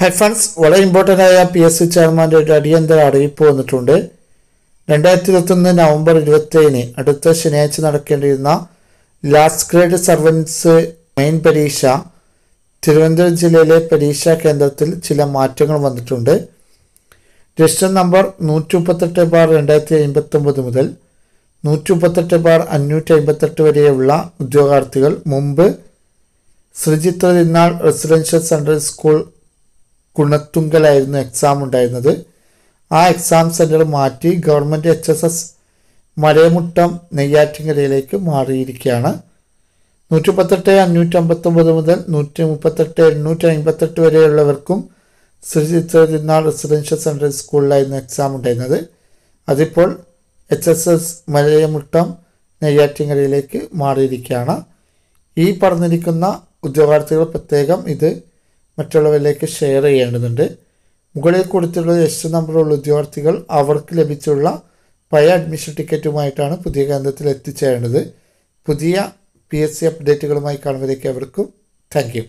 High friends വളരെ important ആയ P S C ചെയർമാന്റെ ഒരു അടിയന്തര അറിയിപ്പ് വന്നിട്ടുണ്ട്. രണ്ടായിരത്തി ഇരുപത്തൊന്ന് നവംബർ ഇരുപത്തേഴിന് അടുത്ത ശനിയാഴ്ച നടക്കേണ്ടിയിരുന്ന ലാസ്റ്റ് ഗ്രേഡ് സർവൻസ് മെയിൻ പരീക്ഷ തിരുവനന്തപുരം ജില്ലയിലെ പരീക്ഷാ കേന്ദ്രത്തിൽ ചില മാറ്റങ്ങൾ വന്നിട്ടുണ്ട്. രജിസ്റ്റർ നമ്പർ നൂറ്റി മുപ്പത്തെട്ട് ബാർ രണ്ടായിരത്തി അമ്പത്തൊമ്പത് മുതൽ നൂറ്റി മുപ്പത്തെട്ട് ബാർ അഞ്ഞൂറ്റി അമ്പത്തെട്ട് വരെയുള്ള ഉദ്യോഗാർത്ഥികൾ മുമ്പ് Sreechithra Thirunal residential central school കുണത്തുങ്കലായിരുന്നു exam ഉണ്ടായിരുന്നത്. ആ എക്സാം സെന്റർ മാറ്റി government H S S Malayamuttam നെയ്യാറ്റിങ്കരയിലേക്ക് മാറിയിരിക്കുകയാണ്. നൂറ്റി മുപ്പത്തെട്ട് അഞ്ഞൂറ്റി അമ്പത്തൊമ്പത് മുതൽ നൂറ്റി മുപ്പത്തെട്ട് എണ്ണൂറ്റി അമ്പത്തെട്ട് വരെയുള്ളവർക്കും ശ്രീ തിരുനാൾ റെസിഡൻഷ്യൽ സെൻട്രൽ സ്കൂളിലായിരുന്നു എക്സാം ഉണ്ടായിരുന്നത്. അതിപ്പോൾ എച്ച് എസ് എസ് മലയമുട്ടം നെയ്യാറ്റിങ്കരയിലേക്ക് മാറിയിരിക്കുകയാണ്. ഈ പറഞ്ഞിരിക്കുന്ന ഉദ്യോഗാർത്ഥികൾ പ്രത്യേകം ഇത് മറ്റുള്ളവരിലേക്ക് ഷെയർ ചെയ്യേണ്ടതുണ്ട്. മുകളിൽ കൊടുത്തിട്ടുള്ള രജിസ്റ്റർ നമ്പറുള്ള ഉദ്യോഗാർത്ഥികൾ അവർക്ക് ലഭിച്ചുള്ള പഴയ അഡ്മിഷൻ ടിക്കറ്റുമായിട്ടാണ് പുതിയ കേന്ദ്രത്തിൽ എത്തിച്ചേരേണ്ടത്. പുതിയ പി എസ് സി അപ്ഡേറ്റുകളുമായി കാണുമ്പോഴേക്കും അവർക്കും താങ്ക്